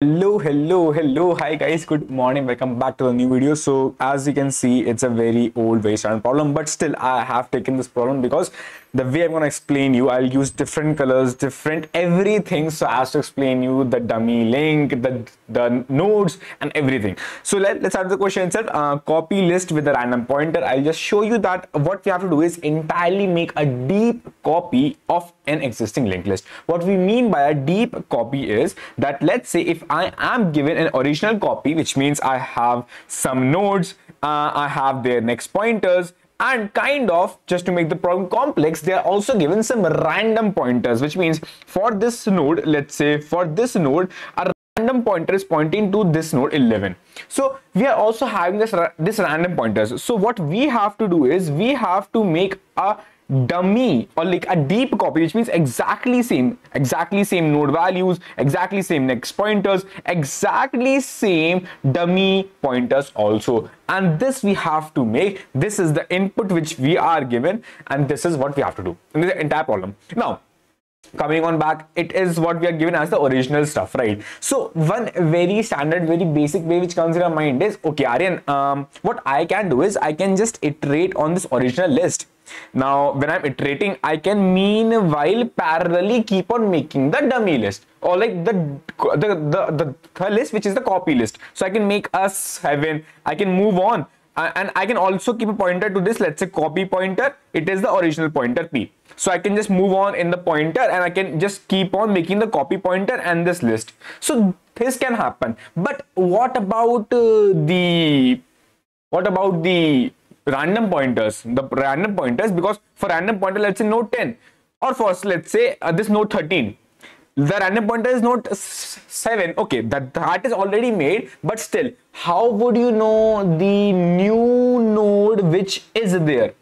hello hello hello. Hi guys. Good morning. Welcome back to the new video. So as you can see it's a very old standard problem but still i have taken this problem because the way i'm going to explain you i'll use different colors different everything. So as to explain you the dummy link the the nodes and everything. So let, let's start the question itself. Uh, copy list with a random pointer. I'll just show you that what we have to do is entirely make a deep copy of an existing linked list. What we mean by a deep copy is that let's say if i am given an original copy which means i have some nodes uh, i have their next pointers and kind of just to make the problem complex they are also given some random pointers which means for this node let's say for this node a random pointer is pointing to this node 11 so we are also having this this random pointers. So what we have to do is we have to make a dummy or like a deep copy which means exactly same exactly same node values exactly same next pointers exactly same dummy pointers also. And this we have to make. This is the input which we are given and this is what we have to do. In the entire problem. Now coming on back it is what we are given as the original stuff right? So one very standard very basic way which comes in our mind is okay aryan um, what i can do is i can just iterate on this original list. Now, when I'm iterating, I can meanwhile parallelly keep on making the dummy list or like the, the, the, the, the list which is the copy list. So I can make a 7, I can move on and I can also keep a pointer to this, let's say copy pointer, it is the original pointer P. So I can just move on in the pointer and I can just keep on making the copy pointer and this list. So this can happen. But what about uh, the, what about the random pointers, the random pointers, because for random pointer, let's say node 10, or first, let's say uh, this node 13. The random pointer is not 7. Okay, that, that is already made, but still, how would you know the new node which is there?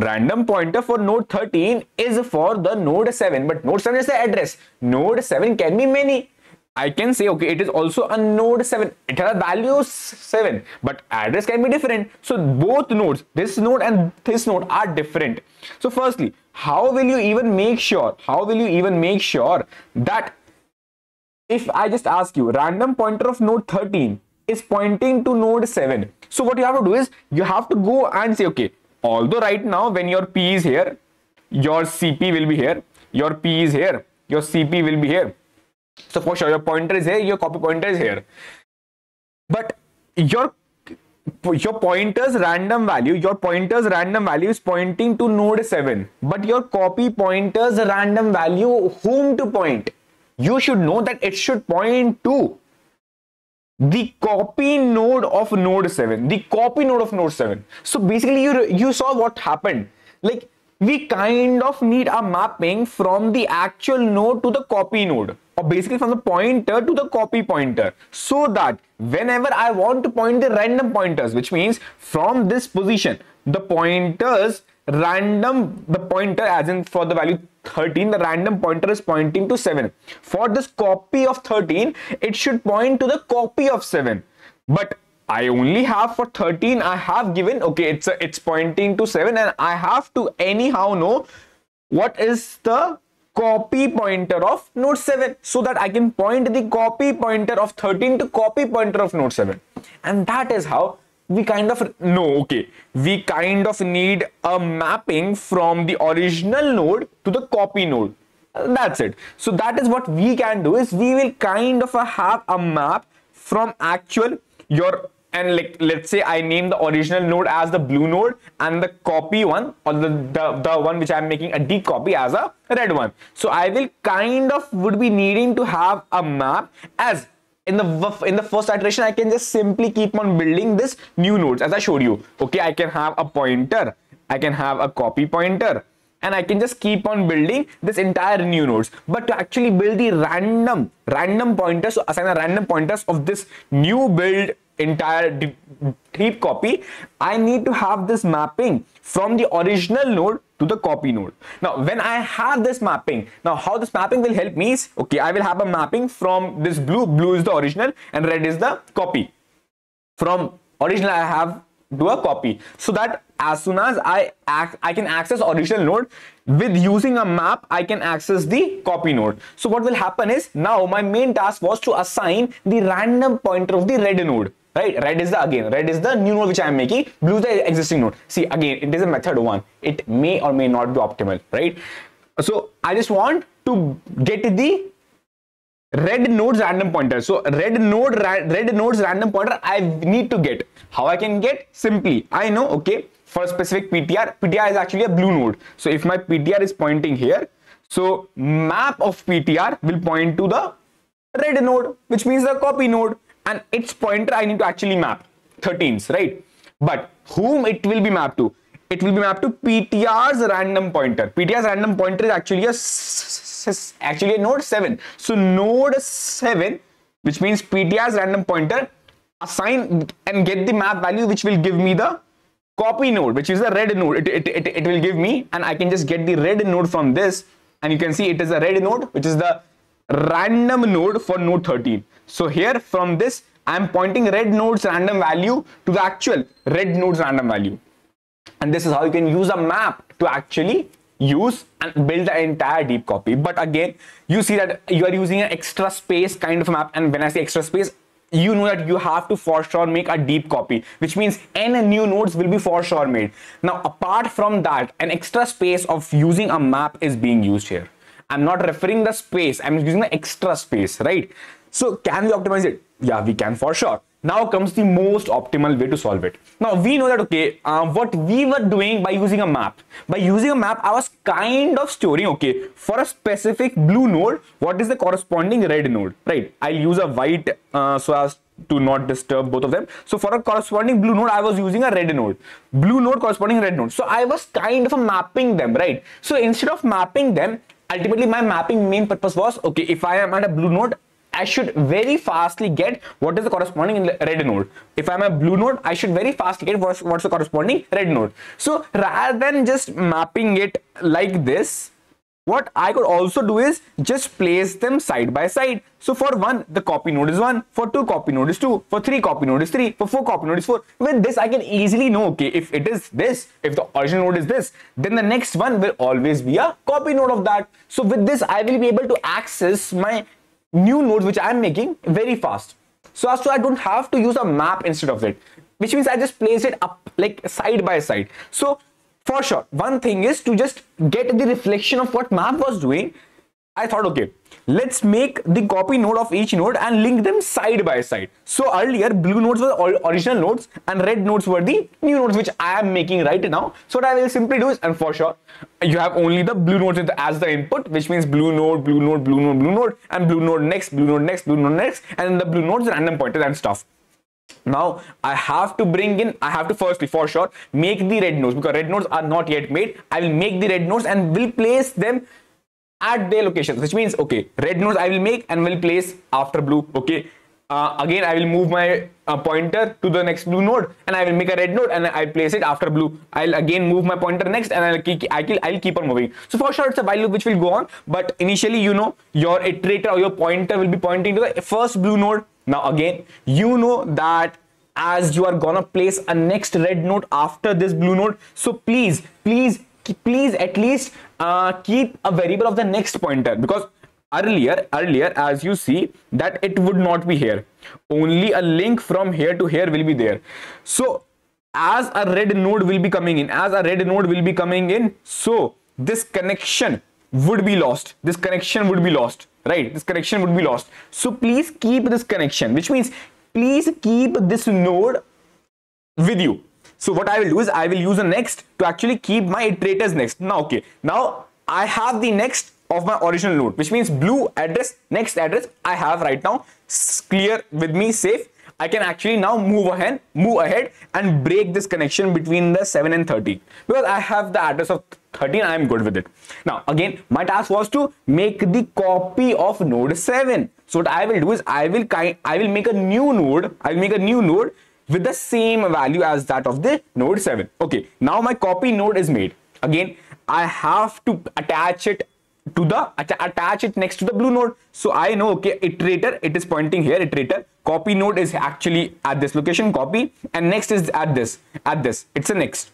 Random pointer for node 13 is for the node 7, but node 7 is the address. Node 7 can be many I can say, okay, it is also a node 7. It has a value 7, but address can be different. So both nodes, this node and this node are different. So firstly, how will you even make sure, how will you even make sure that if I just ask you, random pointer of node 13 is pointing to node 7. So what you have to do is, you have to go and say, okay, although right now when your P is here, your CP will be here, your P is here, your CP will be here so for sure, your pointer is here, your copy pointer is here. But your your pointer's random value, your pointer's random value is pointing to node 7. But your copy pointer's random value, whom to point? You should know that it should point to the copy node of node 7 the copy node of node 7 so basically you you saw what happened like we kind of need a mapping from the actual node to the copy node or basically from the pointer to the copy pointer so that whenever I want to point the random pointers which means from this position the pointers random the pointer as in for the value 13 the random pointer is pointing to 7 for this copy of 13 it should point to the copy of 7 but I only have for 13 I have given okay it's a, it's pointing to 7 and I have to anyhow know what is the copy pointer of node 7 so that I can point the copy pointer of 13 to copy pointer of node 7 and that is how we kind of know okay we kind of need a mapping from the original node to the copy node. That's it. So that is what we can do is we will kind of have a map from actual your and like let's say I name the original node as the blue node and the copy one or the, the, the one which I'm making a deep copy as a red one. So I will kind of would be needing to have a map as in the in the first iteration I can just simply keep on building this new nodes as I showed you. Okay, I can have a pointer, I can have a copy pointer and I can just keep on building this entire new nodes. But to actually build the random, random pointers, so assign a random pointers of this new build entire deep copy, I need to have this mapping from the original node to the copy node. Now, when I have this mapping, now how this mapping will help me is, okay, I will have a mapping from this blue, blue is the original and red is the copy. From original, I have do a copy so that as soon as I act, I can access original node with using a map, I can access the copy node. So what will happen is now my main task was to assign the random pointer of the red node right? Red is the again red is the new node which i am making. Blue is the existing node. See again it is a method one. It may or may not be optimal right? So i just want to get the red nodes random pointer. So red node red nodes random pointer i need to get. How i can get? Simply i know okay for a specific ptr ptr is actually a blue node. So if my ptr is pointing here so map of ptr will point to the red node which means the copy node and its pointer I need to actually map 13s, right? But whom it will be mapped to? It will be mapped to PTR's random pointer. PTR's random pointer is actually a actually a node 7. So node 7, which means PTR's random pointer, assign and get the map value which will give me the copy node, which is the red node. It, it, it, it will give me and I can just get the red node from this and you can see it is a red node, which is the random node for node 13. So here from this, I'm pointing red node's random value to the actual red node's random value. And this is how you can use a map to actually use and build the entire deep copy. But again, you see that you are using an extra space kind of map. And when I say extra space, you know that you have to for sure make a deep copy, which means n new nodes will be for sure made. Now, apart from that, an extra space of using a map is being used here. I'm not referring the space, I'm using the extra space, right? So can we optimize it? Yeah, we can for sure. Now comes the most optimal way to solve it. Now we know that, okay, uh, what we were doing by using a map. By using a map, I was kind of storing, okay, for a specific blue node, what is the corresponding red node, right? I'll use a white uh, so as to not disturb both of them. So for a corresponding blue node, I was using a red node. Blue node corresponding red node. So I was kind of mapping them, right? So instead of mapping them, ultimately my mapping main purpose was, okay, if I am at a blue node, I should very fastly get what is the corresponding red node. If I'm a blue node, I should very fast get what's, what's the corresponding red node. So rather than just mapping it like this, what I could also do is just place them side by side. So for one, the copy node is one. For two, copy node is two. For three, copy node is three. For four, copy node is four. With this, I can easily know, okay, if it is this, if the original node is this, then the next one will always be a copy node of that. So with this, I will be able to access my new nodes which I'm making very fast. So as to I don't have to use a map instead of it, which means I just place it up like side by side. So for sure, one thing is to just get the reflection of what map was doing. I thought, okay, let's make the copy node of each node and link them side by side. So earlier, blue nodes were original nodes and red nodes were the new nodes which I am making right now. So what I will simply do is, and for sure, you have only the blue nodes as the input, which means blue node, blue node, blue node, blue node, and blue node next, blue node next, blue node next, and the blue nodes random pointers and stuff. Now I have to bring in, I have to firstly for sure make the red nodes because red nodes are not yet made. I will make the red nodes and will place them at their locations which means okay red nodes i will make and will place after blue okay? Uh, again i will move my uh, pointer to the next blue node and i will make a red node and i place it after blue. I'll again move my pointer next and i'll keep I'll, I'll keep on moving. So for sure it's a while loop which will go on but initially you know your iterator or your pointer will be pointing to the first blue node now again you know that as you are gonna place a next red node after this blue node so please please please at least uh, keep a variable of the next pointer. Because earlier earlier as you see that it would not be here. Only a link from here to here will be there. So as a red node will be coming in as a red node will be coming in so this connection would be lost. This connection would be lost right this connection would be lost so please keep this connection which means please keep this node with you so what I will do is I will use a next to actually keep my iterators next. Now, okay. Now I have the next of my original node, which means blue address, next address I have right now clear with me safe. I can actually now move ahead, move ahead and break this connection between the 7 and 30 because I have the address of 13 I am good with it. Now again my task was to make the copy of node 7. So what I will do is I will I will make a new node, I will make a new node with the same value as that of the node 7 okay now my copy node is made. Again i have to attach it to the attach it next to the blue node. So i know okay iterator it is pointing here iterator. Copy node is actually at this location copy and next is at this at this. It's a next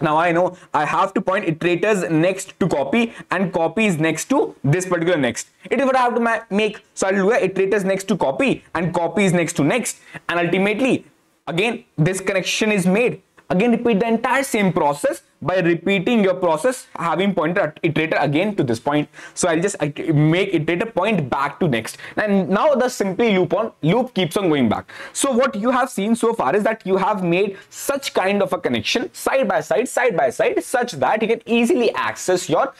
now I know I have to point iterators next to copy and copy is next to this particular next. It is what I have to make. So I'll do iterators next to copy and copy is next to next. And ultimately, again, this connection is made. Again, repeat the entire same process by repeating your process having pointer iterator again to this point. So i'll just make iterator point back to next. And now the simply loop on loop keeps on going back. So what you have seen so far is that you have made such kind of a connection side by side side by side such that you can easily access your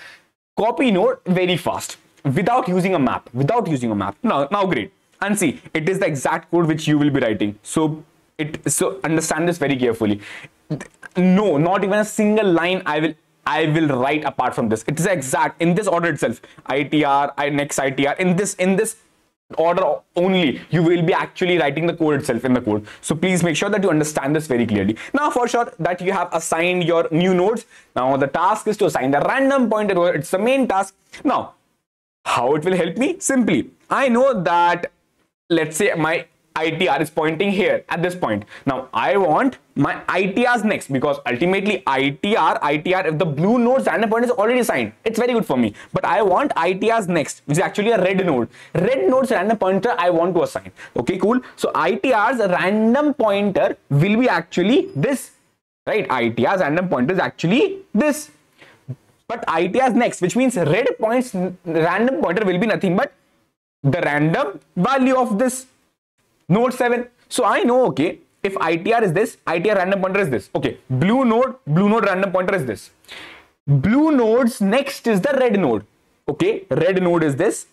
copy node very fast without using a map without using a map. Now now great. And see it is the exact code which you will be writing. So it so understand this very carefully. No not even a single line i will I will write apart from this. It is exact in this order itself. ITR, I next ITR in this in this order only you will be actually writing the code itself in the code. So please make sure that you understand this very clearly. Now for sure that you have assigned your new nodes. Now the task is to assign the random pointer it's the main task. Now how it will help me? Simply i know that let's say my ITR is pointing here at this point. Now I want my ITRs next because ultimately ITR, ITR, if the blue node's random pointer is already assigned, it's very good for me. But I want ITRs next, which is actually a red node. Red node's random pointer I want to assign. Okay, cool. So ITR's random pointer will be actually this, right? ITR's random pointer is actually this. But ITR's next, which means red points random pointer will be nothing but the random value of this node 7 so i know okay if itr is this itr random pointer is this. Okay blue node blue node random pointer is this. Blue nodes next is the red node. Okay red node is this.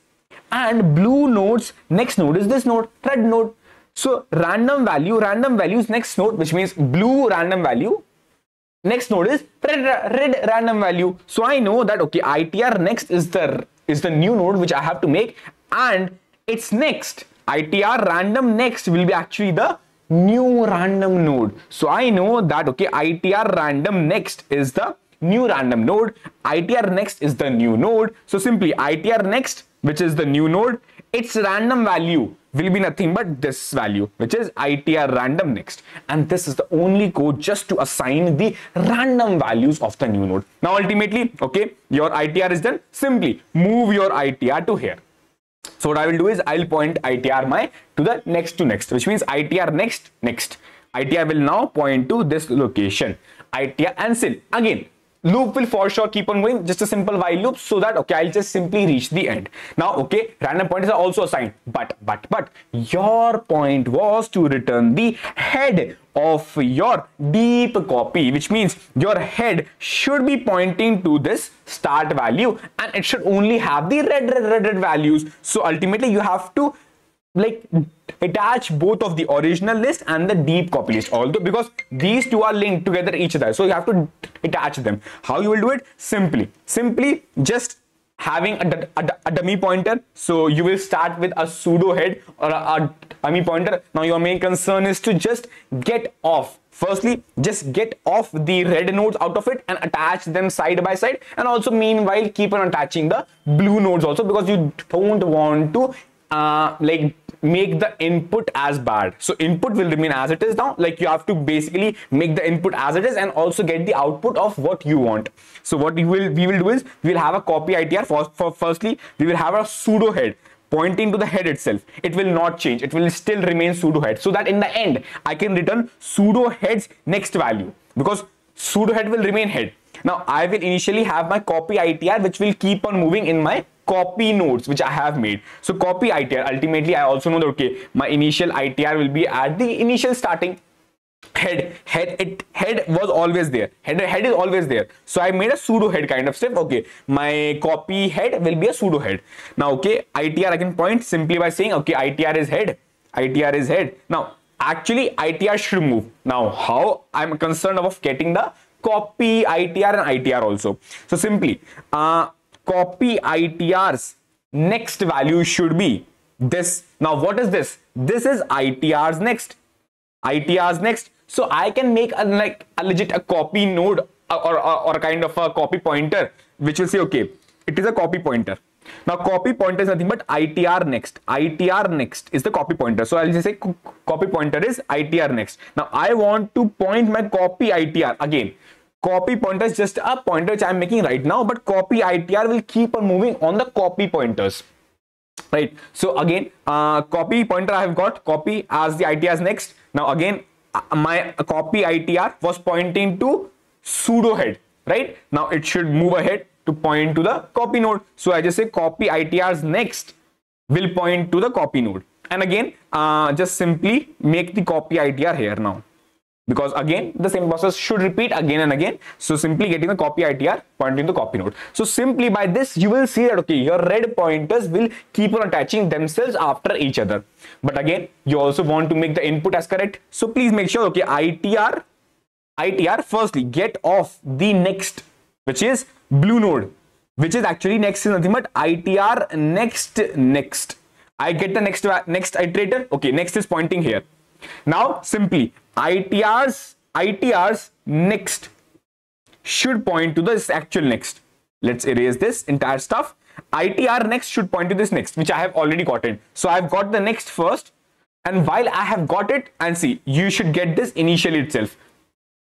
And blue nodes next node is this node red node. So random value random values next node which means blue random value. Next node is red, red random value. So i know that okay itr next is the is the new node which i have to make. And it's next ITR random next will be actually the new random node. So I know that, okay, ITR random next is the new random node. ITR next is the new node. So simply ITR next, which is the new node, its random value will be nothing but this value, which is ITR random next. And this is the only code just to assign the random values of the new node. Now, ultimately, okay, your ITR is done. Simply move your ITR to here. So what I will do is I'll point ITR my to the next to next, which means ITR next, next. ITR will now point to this location. ITR and still again loop will for sure keep on going. Just a simple while loop so that okay i'll just simply reach the end. Now okay random pointers are also assigned. But but but your point was to return the head of your deep copy which means your head should be pointing to this start value and it should only have the red red red, red values. So ultimately you have to like attach both of the original list and the deep copy list although because these two are linked together each other so you have to attach them. How you will do it? Simply. Simply just having a, a, a dummy pointer. So you will start with a pseudo head or a, a dummy pointer. Now your main concern is to just get off. Firstly just get off the red nodes out of it and attach them side by side and also meanwhile keep on attaching the blue nodes also because you don't want to uh, like make the input as bad. So input will remain as it is now. Like you have to basically make the input as it is and also get the output of what you want. So what we will we will do is we will have a copy itr for, for firstly we will have a pseudo head pointing to the head itself. It will not change. It will still remain pseudo head so that in the end i can return pseudo head's next value because pseudo head will remain head. Now i will initially have my copy itr which will keep on moving in my copy nodes which I have made. So copy ITR, ultimately I also know that, okay, my initial ITR will be at the initial starting head. Head it head was always there. Head head is always there. So i made a pseudo head kind of step. Okay my copy head will be a pseudo head. Now okay itr i can point simply by saying okay itr is head. Itr is head. Now actually itr should move. Now how i'm concerned of getting the copy itr and itr also. So simply uh copy ITR's next value should be this. Now, what is this? This is ITR's next. ITR's next. So I can make a like a legit a copy node uh, or, or, or a kind of a copy pointer, which will say, okay, it is a copy pointer. Now copy pointer is nothing but ITR next. ITR next is the copy pointer. So I'll just say copy pointer is ITR next. Now I want to point my copy ITR again copy pointer is just a pointer which i'm making right now but copy itr will keep on moving on the copy pointers. Right? So again uh, copy pointer i have got copy as the itr next. Now again uh, my copy itr was pointing to pseudo head. Right? Now it should move ahead to point to the copy node. So i just say copy itr's next will point to the copy node. And again uh, just simply make the copy itr here now because again the same process should repeat again and again. So simply getting the copy itr pointing to the copy node. So simply by this you will see that okay your red pointers will keep on attaching themselves after each other. But again you also want to make the input as correct. So please make sure okay itr itr firstly get off the next which is blue node which is actually next is nothing but itr next next. I get the next next iterator. Okay next is pointing here. Now simply ITRs, ITRs next should point to this actual next. Let's erase this entire stuff. ITR next should point to this next, which I have already gotten. So I've got the next first. And while I have got it, and see, you should get this initially itself.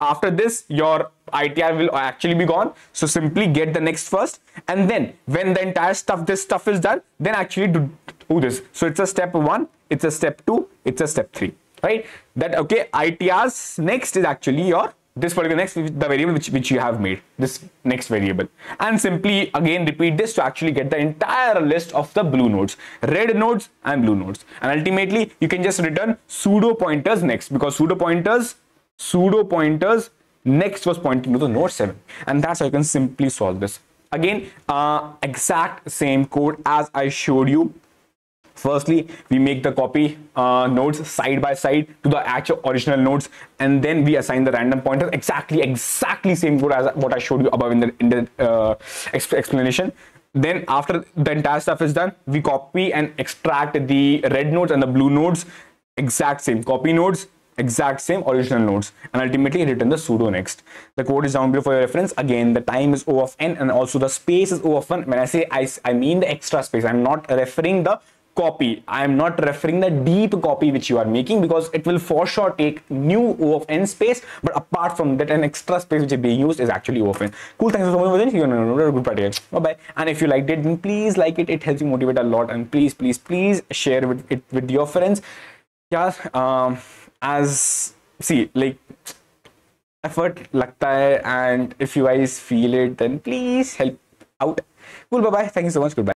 After this, your ITR will actually be gone. So simply get the next first. And then when the entire stuff, this stuff is done, then actually do, do this. So it's a step one, it's a step two, it's a step three right? That okay itrs next is actually your this particular next the variable which, which you have made this next variable. And simply again repeat this to actually get the entire list of the blue nodes red nodes and blue nodes. And ultimately you can just return pseudo pointers next because pseudo pointers pseudo pointers next was pointing to the node 7 and that's how you can simply solve this. Again uh, exact same code as i showed you Firstly, we make the copy uh, nodes side by side to the actual original nodes, and then we assign the random pointer exactly, exactly same code as what I showed you above in the in the uh, explanation. Then after the entire stuff is done, we copy and extract the red nodes and the blue nodes, exact same copy nodes, exact same original nodes and ultimately return the pseudo next. The code is down below for your reference. Again, the time is O of n and also the space is O of 1. When I say I, I mean the extra space, I'm not referring the copy. I am not referring the deep copy which you are making because it will for sure take new O of n space. But apart from that, an extra space which is being used is actually O of n. Cool. Thanks so much for watching. You're a good party. Bye bye. And if you liked it, then please like it. It helps you motivate a lot. And please, please, please share with it with your friends. Yeah. Um, as see like effort lagta hai and if you guys feel it then please help out cool bye bye thank you so much goodbye